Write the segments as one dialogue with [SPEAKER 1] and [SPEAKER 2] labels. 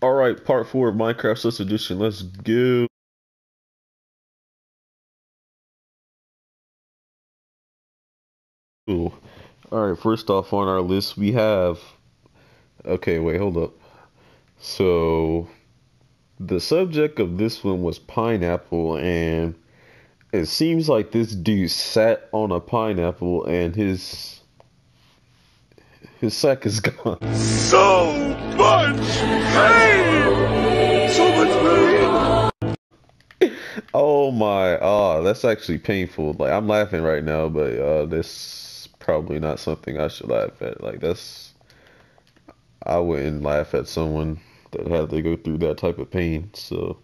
[SPEAKER 1] All right, part four of Minecraft Sus Edition. Let's go. All right, first off on our list, we have. Okay, wait, hold up. So, the subject of this one was pineapple, and it seems like this dude sat on a pineapple and his his sack is gone.
[SPEAKER 2] So much pain! So much pain!
[SPEAKER 1] Oh my, oh, that's actually painful. Like I'm laughing right now, but uh, this probably not something I should laugh at. Like that's, I wouldn't laugh at someone that had to go through that type of pain. So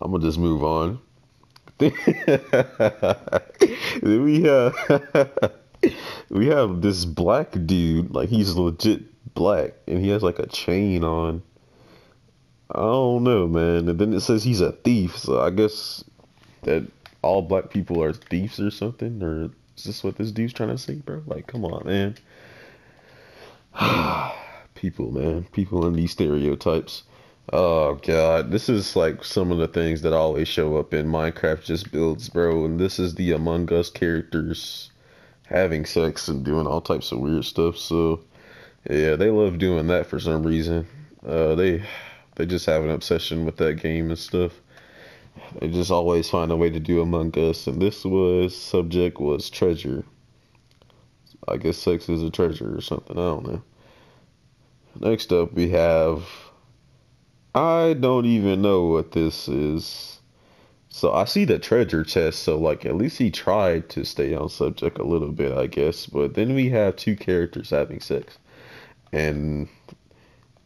[SPEAKER 1] I'm gonna just move on. we have we have this black dude, like he's legit black, and he has like a chain on. I don't know, man. And then it says he's a thief, so I guess that all black people are thieves or something, or is this what this dude's trying to say, bro? Like, come on, man. people, man, people in these stereotypes. Oh god, this is like some of the things that always show up in Minecraft just builds, bro. And this is the Among Us characters having sex and doing all types of weird stuff. So yeah, they love doing that for some reason. Uh, they they just have an obsession with that game and stuff. They just always find a way to do Among Us, and this was subject was treasure. I guess sex is a treasure or something. I don't know. Next up, we have I don't even know what this is. So I see the treasure chest, so like at least he tried to stay on subject a little bit, I guess. But then we have two characters having sex. And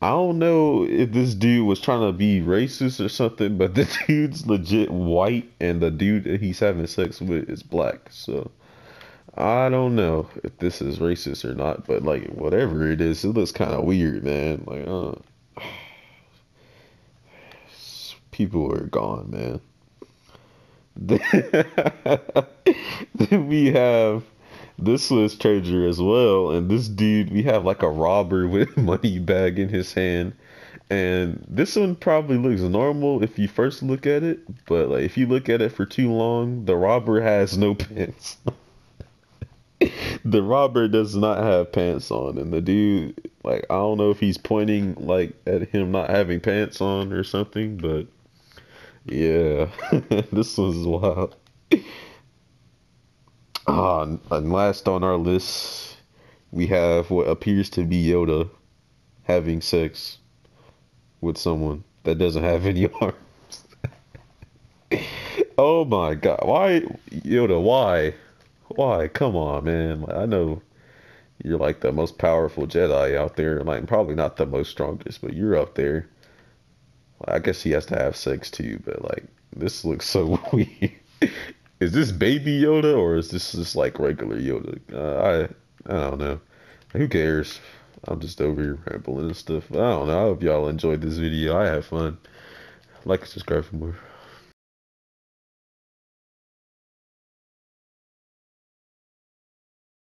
[SPEAKER 1] I don't know if this dude was trying to be racist or something, but the dude's legit white and the dude that he's having sex with is black. So I don't know if this is racist or not, but like whatever it is, it looks kind of weird, man. Like, uh people are gone, man. then we have this was treasure as well, and this dude we have like a robber with money bag in his hand. And this one probably looks normal if you first look at it, but like if you look at it for too long, the robber has no pants. the robber does not have pants on, and the dude, like, I don't know if he's pointing like at him not having pants on or something, but yeah, this was wild. Ah, and last on our list, we have what appears to be Yoda having sex with someone that doesn't have any arms. oh my god, why Yoda? Why? Why? Come on, man. I know you're like the most powerful Jedi out there. Like probably not the most strongest, but you're up there. I guess he has to have sex too, but like this looks so weird. is this baby Yoda or is this just like regular Yoda? Uh, I I don't know. Who cares? I'm just over here rambling and stuff. I don't know. I hope y'all enjoyed this video. I had fun. Like and subscribe for more.